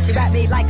She rap me like